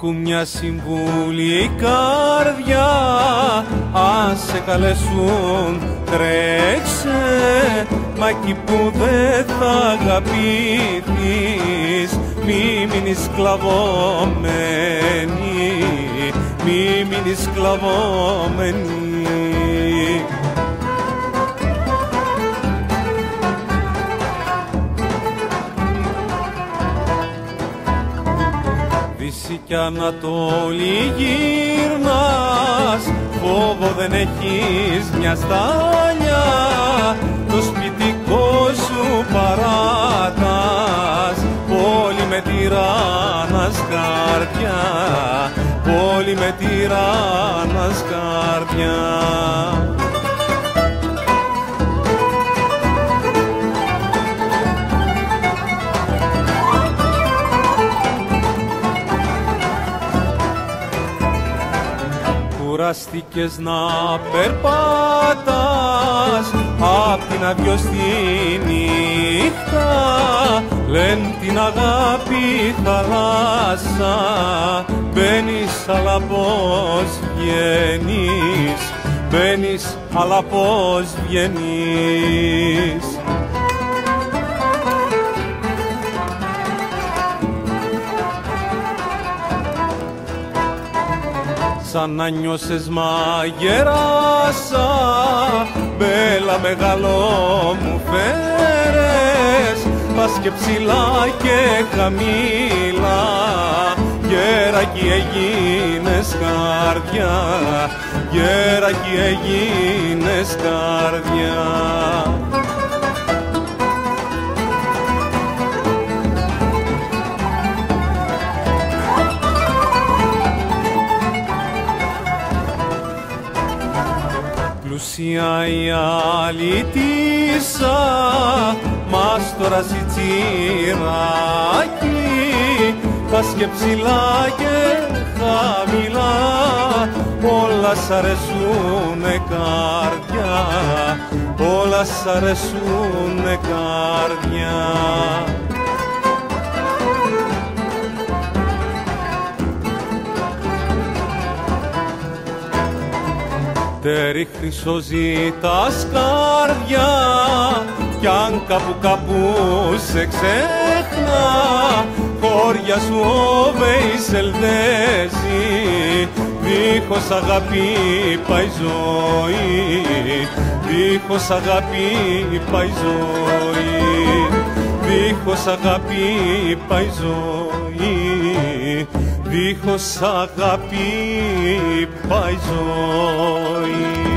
Ακού μια συμβούλη καρδιά. Αν σε καλέσουν τρέξε. Μα εκεί που δεν θα αγαπήθεις Μη μείνεις σκλαβωμένη. Μη μείνεις σκλαβωμένη Δύση κι Ανατολή γύρνας Φόβο δεν έχεις μια στάλια Το σπιτικό σου παράτας. Πόλη με τυράννας καρδιά Πόλη με τυράννας καρδιά κουράστηκες να περπάτας απ' την αδειό στη νύχτα λένε την αγάπη θαλάσσα. Μπαίνεις αλλά πως βγαίνεις μπαίνεις αλλά πως βγαίνεις σαν να νιώσες μαγεράσα. Μπέλα μεγάλο μου φέρες πας και ψηλά και χαμηλά. Γέρακι έγινες καρδιά γέρακι έγινες καρδιά πλούσια η αλήτησα μας τώρα τσιράκι πας και ψηλά και χαμηλά όλα σ' αρέσουνε καρδιά. Όλα σ' αρέσουνε καρδιά Τέρι χρυσοζήτας καρδιά κι αν κάπου κάπου σε ξέχνα χώρια σου ο Βεϊσελδέζη δίχως αγάπη πάει ζωή δίχως αγάπη πάει ζωή. Δίχως αγάπη πάει ζωή δίχως αγάπη πάει ζωή